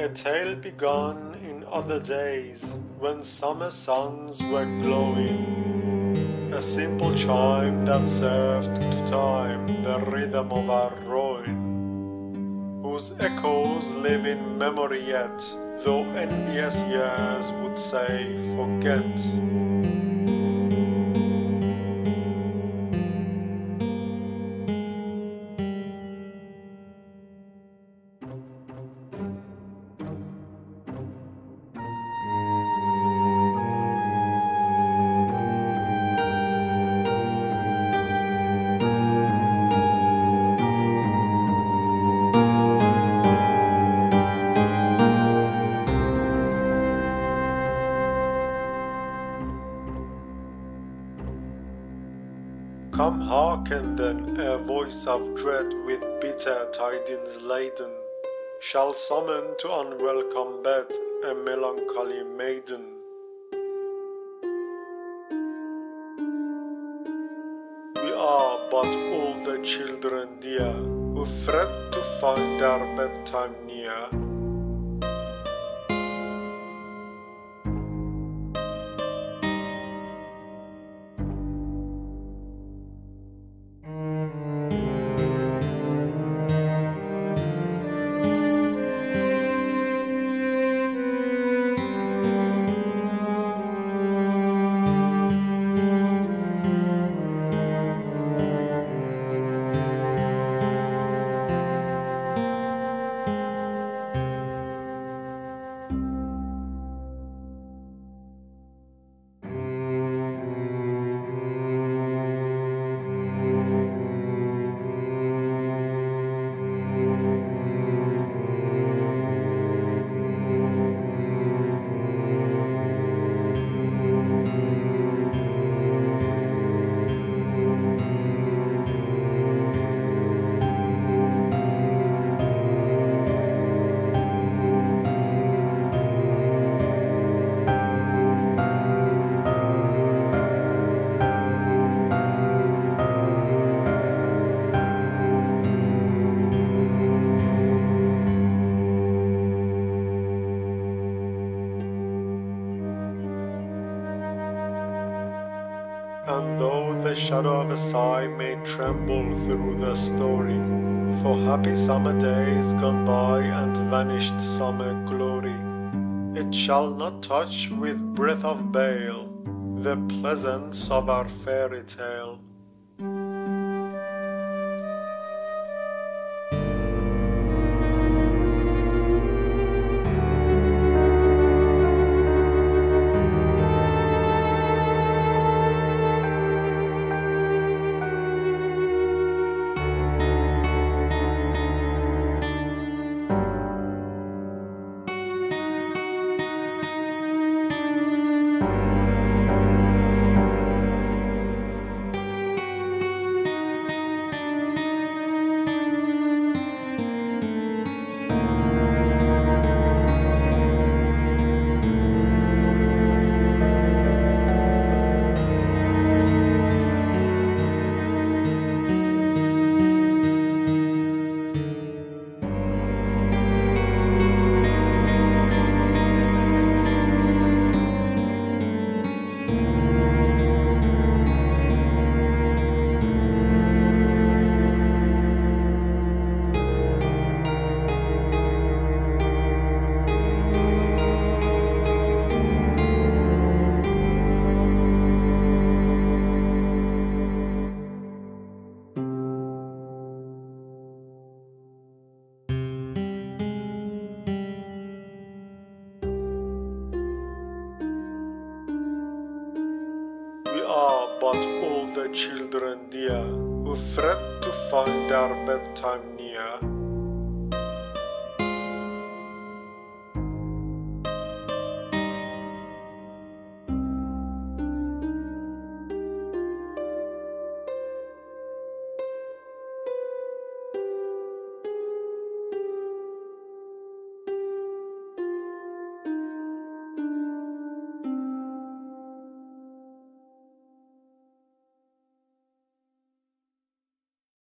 A tale begun in other days when summer suns were glowing. A simple chime that served to time the rhythm of our ruin, whose echoes live in memory yet, though envious years would say forget. Come hearken then, a voice of dread with bitter tidings laden, shall summon to unwelcome bed a melancholy maiden. We are but all the children dear, who fret to find our bedtime near. And though the shadow of a sigh may tremble through the story, for happy summer days gone by and vanished summer glory, it shall not touch with breath of bale the pleasance of our fairy tale. Children dear, who fret to find our bedtime near.